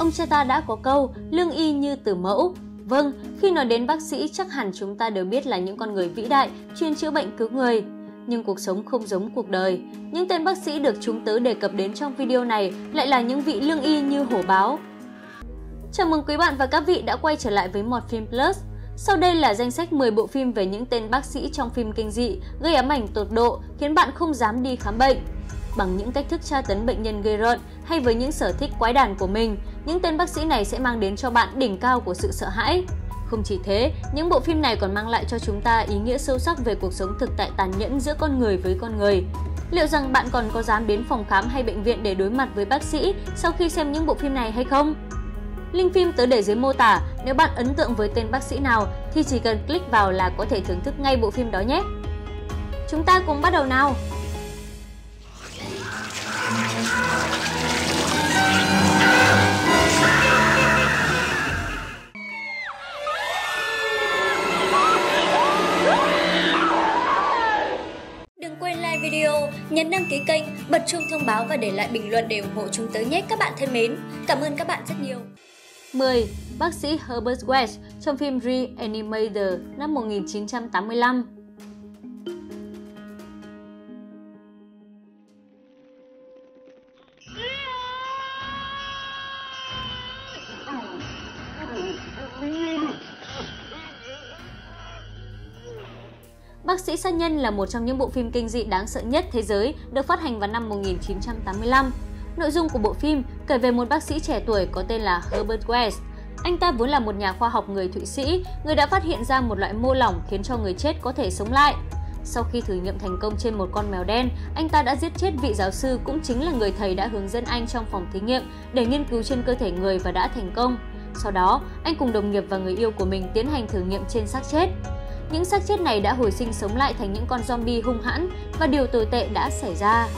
Ông cha ta đã có câu, lương y như tử mẫu. Vâng, khi nói đến bác sĩ chắc hẳn chúng ta đều biết là những con người vĩ đại, chuyên chữa bệnh cứu người. Nhưng cuộc sống không giống cuộc đời. Những tên bác sĩ được chúng tớ đề cập đến trong video này lại là những vị lương y như hổ báo. Chào mừng quý bạn và các vị đã quay trở lại với Một Phim Plus. Sau đây là danh sách 10 bộ phim về những tên bác sĩ trong phim kinh dị gây ám ảnh tột độ khiến bạn không dám đi khám bệnh. Bằng những cách thức tra tấn bệnh nhân gây rợn hay với những sở thích quái đản của mình, những tên bác sĩ này sẽ mang đến cho bạn đỉnh cao của sự sợ hãi. Không chỉ thế, những bộ phim này còn mang lại cho chúng ta ý nghĩa sâu sắc về cuộc sống thực tại tàn nhẫn giữa con người với con người. Liệu rằng bạn còn có dám đến phòng khám hay bệnh viện để đối mặt với bác sĩ sau khi xem những bộ phim này hay không? Link phim tớ để dưới mô tả, nếu bạn ấn tượng với tên bác sĩ nào thì chỉ cần click vào là có thể thưởng thức ngay bộ phim đó nhé. Chúng ta cùng bắt đầu nào! Ký kênh, bật chuông thông báo và để lại bình luận để ủng hộ chúng tớ nhé các bạn thân mến. Cảm ơn các bạn rất nhiều. 10. Bác sĩ Herbert West trong phim Reanimator năm 1985 Bác sĩ sát nhân là một trong những bộ phim kinh dị đáng sợ nhất thế giới, được phát hành vào năm 1985. Nội dung của bộ phim kể về một bác sĩ trẻ tuổi có tên là Herbert West. Anh ta vốn là một nhà khoa học người Thụy Sĩ, người đã phát hiện ra một loại mô lỏng khiến cho người chết có thể sống lại. Sau khi thử nghiệm thành công trên một con mèo đen, anh ta đã giết chết vị giáo sư cũng chính là người thầy đã hướng dẫn anh trong phòng thí nghiệm để nghiên cứu trên cơ thể người và đã thành công. Sau đó, anh cùng đồng nghiệp và người yêu của mình tiến hành thử nghiệm trên xác chết. Những xác chết này đã hồi sinh sống lại thành những con zombie hung hãn và điều tồi tệ đã xảy ra.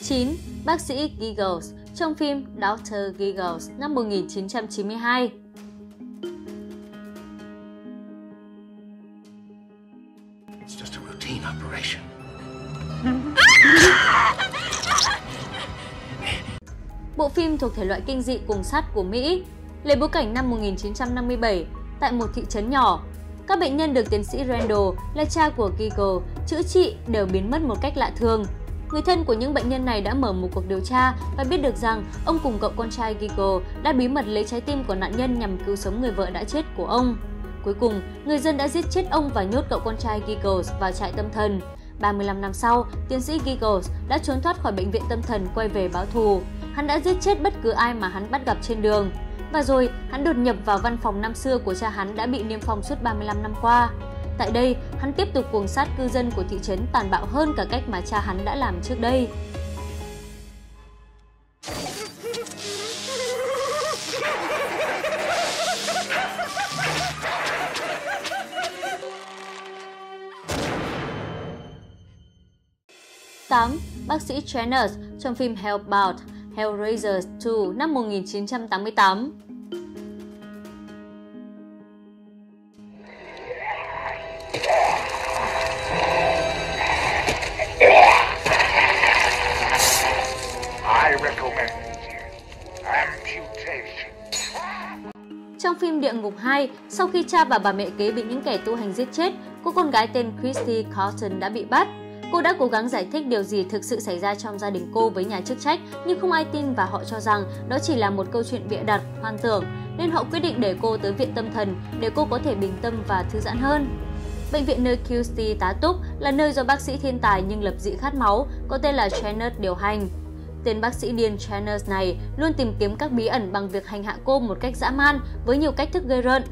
Chín, Bác sĩ Giggles trong phim Dr. Giggles năm 1992. It's just a routine operation. Bộ phim thuộc thể loại kinh dị cùng sát của Mỹ, lấy bối cảnh năm 1957 tại một thị trấn nhỏ. Các bệnh nhân được tiến sĩ Randall là cha của Giggle chữa trị đều biến mất một cách lạ thường. Người thân của những bệnh nhân này đã mở một cuộc điều tra và biết được rằng ông cùng cậu con trai Giggle đã bí mật lấy trái tim của nạn nhân nhằm cứu sống người vợ đã chết của ông. Cuối cùng, người dân đã giết chết ông và nhốt cậu con trai Giggles vào trại tâm thần. 35 năm sau, tiến sĩ Giggles đã trốn thoát khỏi bệnh viện tâm thần quay về báo thù. Hắn đã giết chết bất cứ ai mà hắn bắt gặp trên đường. Và rồi, hắn đột nhập vào văn phòng năm xưa của cha hắn đã bị niêm phong suốt 35 năm qua. Tại đây, hắn tiếp tục cuồng sát cư dân của thị trấn tàn bạo hơn cả cách mà cha hắn đã làm trước đây. Tám, Bác sĩ Trainers trong phim Hellbound Hellraiser 2 năm 1988. Trong phim Địa ngục 2, sau khi cha và bà mẹ kế bị những kẻ tu hành giết chết, cô con gái tên Christy Carlton đã bị bắt. Cô đã cố gắng giải thích điều gì thực sự xảy ra trong gia đình cô với nhà chức trách, nhưng không ai tin và họ cho rằng đó chỉ là một câu chuyện bịa đặt, hoang tưởng, nên họ quyết định để cô tới viện tâm thần để cô có thể bình tâm và thư giãn hơn. Bệnh viện nơi Kirsty tá túc là nơi do bác sĩ thiên tài nhưng lập dị khát máu, có tên là Channers điều hành. Tên bác sĩ điên Channers này luôn tìm kiếm các bí ẩn bằng việc hành hạ cô một cách dã man với nhiều cách thức gây rợn.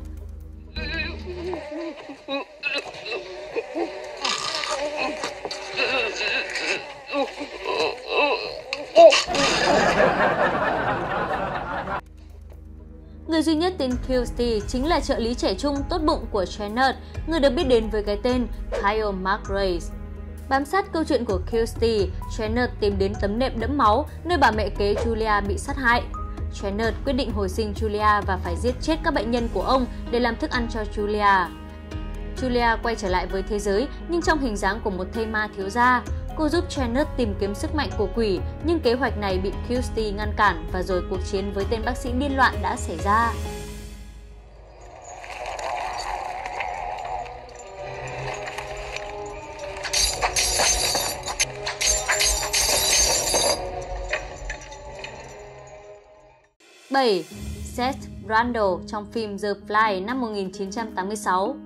Người duy nhất tên Kirsty chính là trợ lý trẻ trung tốt bụng của Janet, người được biết đến với cái tên Kyle McRae. Bám sát câu chuyện của Kirsty, Janet tìm đến tấm nệm đẫm máu nơi bà mẹ kế Julia bị sát hại. Janet quyết định hồi sinh Julia và phải giết chết các bệnh nhân của ông để làm thức ăn cho Julia. Julia quay trở lại với thế giới nhưng trong hình dáng của một thây ma thiếu gia. Cô giúp Janet tìm kiếm sức mạnh của quỷ, nhưng kế hoạch này bị Kirsty ngăn cản và rồi cuộc chiến với tên bác sĩ điên loạn đã xảy ra. Bảy, Seth Randall trong phim The Fly năm 1986.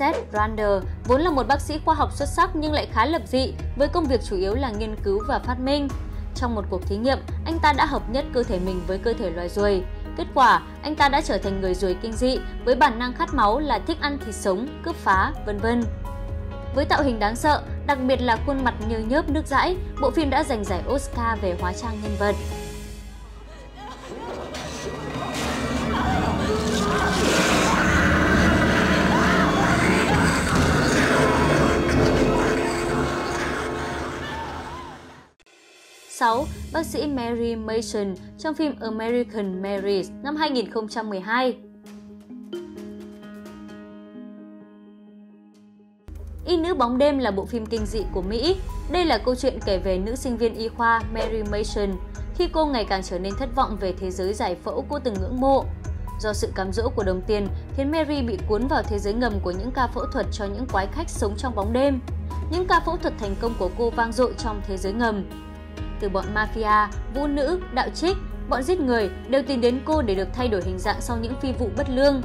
Seth Brander vốn là một bác sĩ khoa học xuất sắc nhưng lại khá lập dị với công việc chủ yếu là nghiên cứu và phát minh. Trong một cuộc thí nghiệm, anh ta đã hợp nhất cơ thể mình với cơ thể loài ruồi. Kết quả, anh ta đã trở thành người ruồi kinh dị với bản năng khát máu là thích ăn thịt sống, cướp phá, vân vân. Với tạo hình đáng sợ, đặc biệt là khuôn mặt như nhớp nước dãi, bộ phim đã giành giải Oscar về hóa trang nhân vật. 6. Bác sĩ Mary Mason trong phim American Marriage năm 2012. Y nữ bóng đêm là bộ phim kinh dị của Mỹ. Đây là câu chuyện kể về nữ sinh viên y khoa Mary Mason khi cô ngày càng trở nên thất vọng về thế giới giải phẫu cô từng ngưỡng mộ. Do sự cám dỗ của đồng tiền khiến Mary bị cuốn vào thế giới ngầm của những ca phẫu thuật cho những quái khách sống trong bóng đêm. Những ca phẫu thuật thành công của cô vang dội trong thế giới ngầm, từ bọn mafia, vũ nữ, đạo trích, bọn giết người đều tìm đến cô để được thay đổi hình dạng sau những phi vụ bất lương.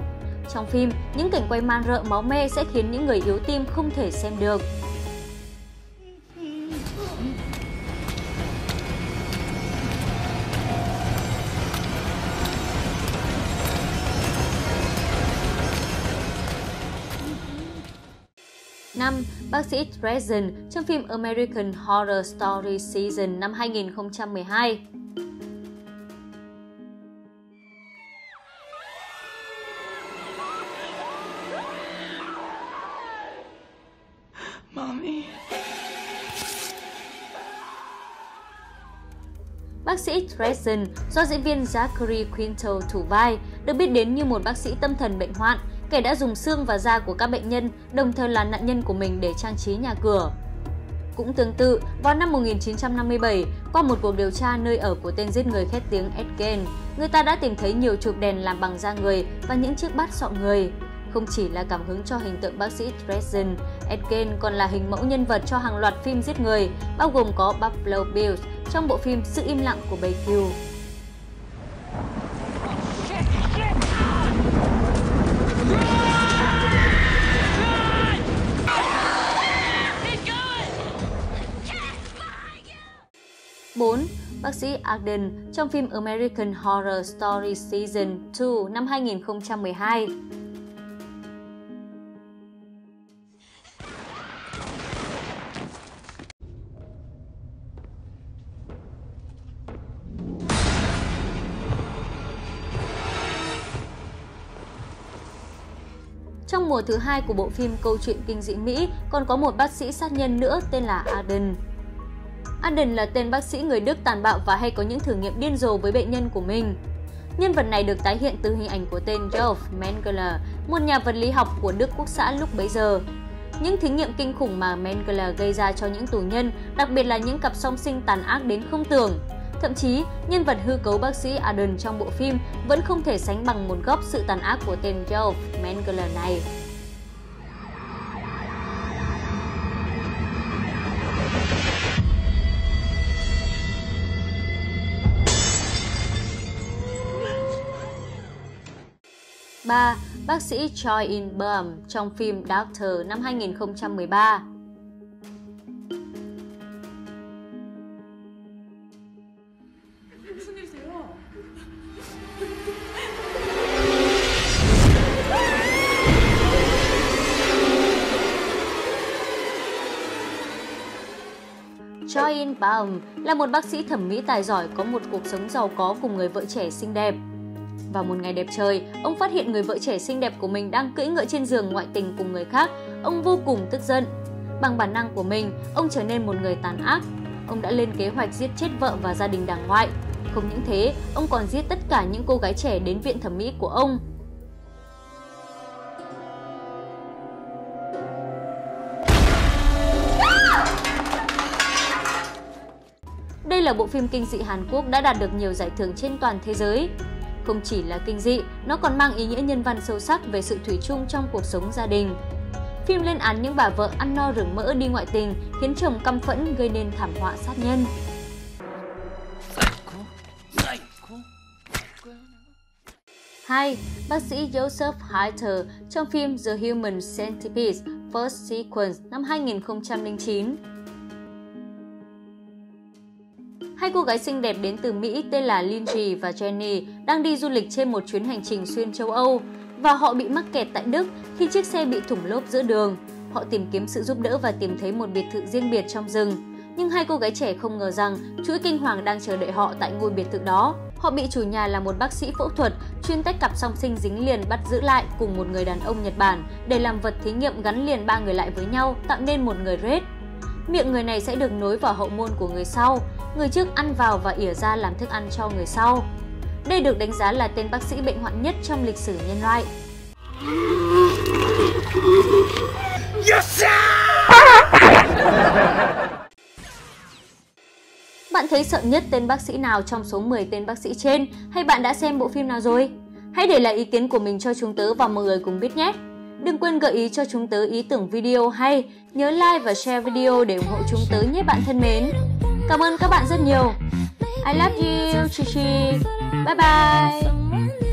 Trong phim, những cảnh quay man rợ máu me sẽ khiến những người yếu tim không thể xem được. 5. Bác sĩ Dresden trong phim American Horror Story Season năm 2012. Mommy. Bác sĩ Dresden do diễn viên Zachary Quinto thủ vai được biết đến như một bác sĩ tâm thần bệnh hoạn kẻ đã dùng xương và da của các bệnh nhân, đồng thời là nạn nhân của mình để trang trí nhà cửa. Cũng tương tự, vào năm 1957, qua một cuộc điều tra nơi ở của tên giết người khét tiếng Ed Gein, người ta đã tìm thấy nhiều chụp đèn làm bằng da người và những chiếc bát sọ người. Không chỉ là cảm hứng cho hình tượng bác sĩ Dresden, Ed Gein còn là hình mẫu nhân vật cho hàng loạt phim giết người, bao gồm có Buffalo Bills trong bộ phim Sự im lặng của Bayview. 4. Bác sĩ Arden trong phim American Horror Story Season 2 năm 2012. Trong mùa thứ hai của bộ phim Câu chuyện kinh dị Mỹ, còn có một bác sĩ sát nhân nữa tên là Arden. Aden là tên bác sĩ người Đức tàn bạo và hay có những thử nghiệm điên rồ với bệnh nhân của mình. Nhân vật này được tái hiện từ hình ảnh của tên Josef Mengele, một nhà vật lý học của Đức Quốc xã lúc bấy giờ. Những thí nghiệm kinh khủng mà Mengele gây ra cho những tù nhân, đặc biệt là những cặp song sinh tàn ác đến không tưởng. Thậm chí, nhân vật hư cấu bác sĩ Aden trong bộ phim vẫn không thể sánh bằng một góc sự tàn ác của tên Josef Mengele này. 3. Bác sĩ Choi In Bum trong phim Doctor năm 2013. Choi In Baum là một bác sĩ thẩm mỹ tài giỏi có một cuộc sống giàu có cùng người vợ trẻ xinh đẹp. Vào một ngày đẹp trời, ông phát hiện người vợ trẻ xinh đẹp của mình đang cưỡi ngựa trên giường ngoại tình cùng người khác. Ông vô cùng tức giận. Bằng bản năng của mình, ông trở nên một người tàn ác. Ông đã lên kế hoạch giết chết vợ và gia đình đàng ngoại. Không những thế, ông còn giết tất cả những cô gái trẻ đến viện thẩm mỹ của ông. Đây là bộ phim kinh dị Hàn Quốc đã đạt được nhiều giải thưởng trên toàn thế giới. Không chỉ là kinh dị, nó còn mang ý nghĩa nhân văn sâu sắc về sự thủy chung trong cuộc sống gia đình. Phim lên án những bà vợ ăn no rừng mỡ đi ngoại tình khiến chồng căm phẫn gây nên thảm họa sát nhân. Hai, Bác sĩ Joseph Heiter trong phim The Human Centipede First Sequence năm 2009. Cô gái xinh đẹp đến từ Mỹ tên là Lindsay và Jenny đang đi du lịch trên một chuyến hành trình xuyên châu Âu và họ bị mắc kẹt tại Đức khi chiếc xe bị thủng lốp giữa đường. Họ tìm kiếm sự giúp đỡ và tìm thấy một biệt thự riêng biệt trong rừng. Nhưng hai cô gái trẻ không ngờ rằng chuỗi kinh hoàng đang chờ đợi họ tại ngôi biệt thự đó. Họ bị chủ nhà là một bác sĩ phẫu thuật chuyên tách cặp song sinh dính liền bắt giữ lại cùng một người đàn ông Nhật Bản để làm vật thí nghiệm gắn liền ba người lại với nhau tạo nên một người rết. Miệng người này sẽ được nối vào hậu môn của người sau, người trước ăn vào và ỉa ra làm thức ăn cho người sau. Đây được đánh giá là tên bác sĩ bệnh hoạn nhất trong lịch sử nhân loại. Yes! Bạn thấy sợ nhất tên bác sĩ nào trong số 10 tên bác sĩ trên hay bạn đã xem bộ phim nào rồi? Hãy để lại ý kiến của mình cho chúng tớ và mọi người cùng biết nhé! Đừng quên gợi ý cho chúng tớ ý tưởng video hay, nhớ like và share video để ủng hộ chúng tớ nhé bạn thân mến! Cảm ơn các bạn rất nhiều! I love you, Chi Chi! Bye bye!